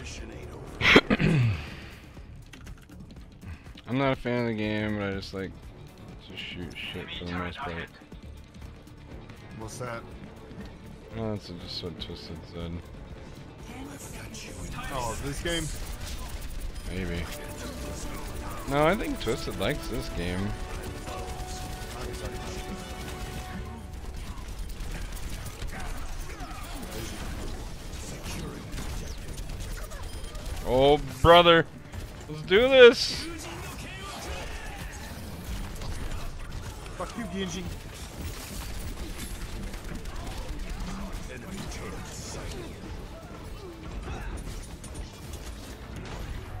I'm not a fan of the game, but I just like to shoot shit for the most part. What's that? Oh, that's just what Twisted said. Oh, this game? Maybe. No, I think Twisted likes this game. Oh, brother. Let's do this. Fuck you, Genji.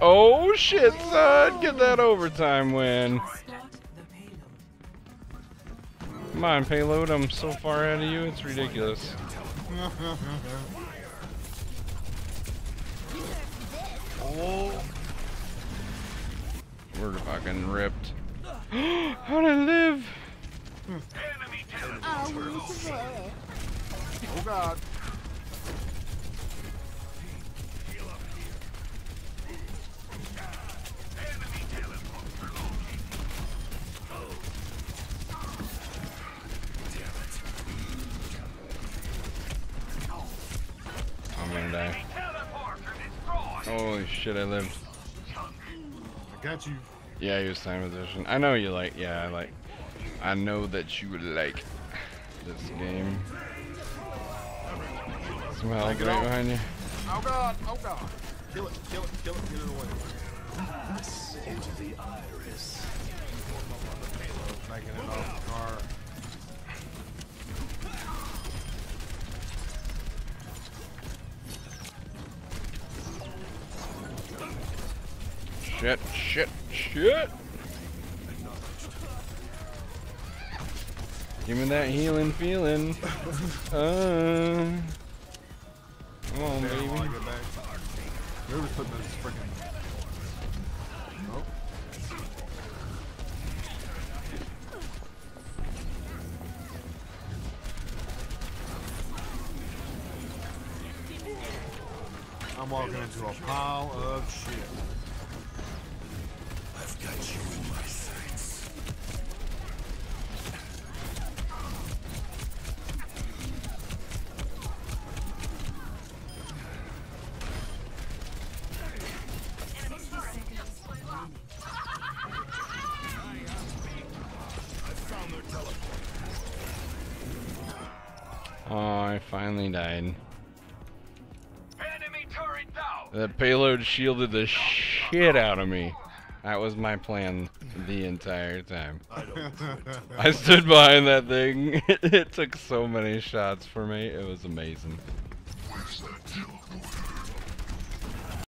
Oh, shit, son. Get that overtime win. Come on, payload. I'm so far ahead of you. It's ridiculous. oh. We're fucking ripped. How'd I live? Oh god. I'm gonna die. Holy shit, I lived. I got you. Yeah, he was time position. I know you like, yeah, I like, I know that you would like this game. Some hell Take it right behind you. Oh god, oh god. Kill it, kill it, kill it, get it away. Into the iris. Shit, shit, shit. Give me that healing feeling. Uh, come on, Damn, while I baby. get back. Whoever's putting this freaking. Oh. I'm walking into a pile of shit. Oh, I finally died. That payload shielded the shit out of me. That was my plan the entire time. I stood behind that thing. it took so many shots for me. It was amazing. Where's that teleport?